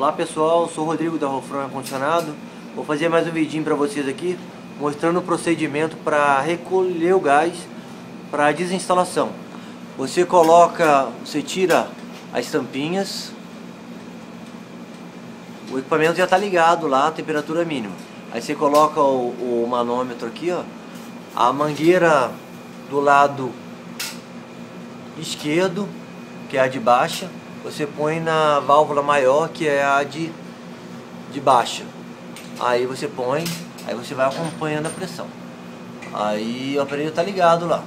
Olá pessoal, sou o Rodrigo da Rofrão Condicionado. Vou fazer mais um vidinho para vocês aqui, mostrando o procedimento para recolher o gás para desinstalação. Você coloca, você tira as tampinhas, o equipamento já está ligado lá, a temperatura mínima. Aí você coloca o, o manômetro aqui, ó, a mangueira do lado esquerdo, que é a de baixa, você põe na válvula maior, que é a de, de baixa. Aí você põe, aí você vai acompanhando a pressão. Aí o aparelho está ligado lá.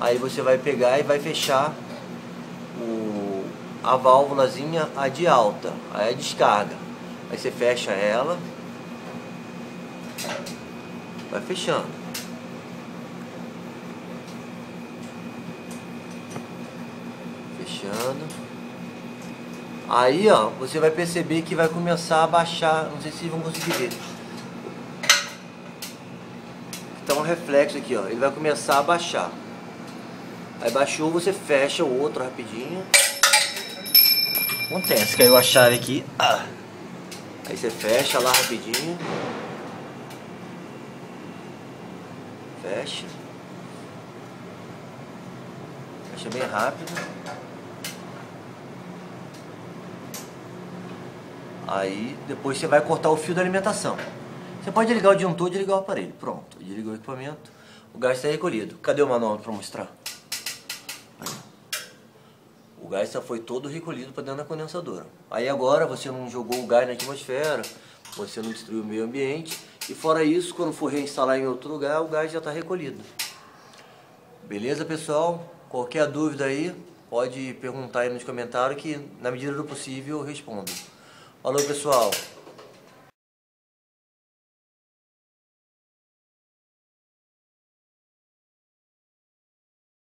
Aí você vai pegar e vai fechar o, a válvulazinha, a de alta, aí a descarga. Aí você fecha ela, vai fechando. Aí, ó, você vai perceber que vai começar a baixar, não sei se vão conseguir ver. Então, um reflexo aqui, ó, ele vai começar a baixar. Aí baixou, você fecha o outro rapidinho. Acontece, caiu a chave aqui. Ah. Aí você fecha lá rapidinho. Fecha. Fecha bem rápido. Aí depois você vai cortar o fio da alimentação. Você pode ligar o disjuntor e desligar o aparelho. Pronto, desligou o equipamento. O gás está recolhido. Cadê o manômetro para mostrar? O gás já foi todo recolhido para dentro da condensadora. Aí agora você não jogou o gás na atmosfera, você não destruiu o meio ambiente. E fora isso, quando for reinstalar em outro lugar, o gás já está recolhido. Beleza, pessoal? Qualquer dúvida aí, pode perguntar aí nos comentários que na medida do possível eu respondo. Falou pessoal.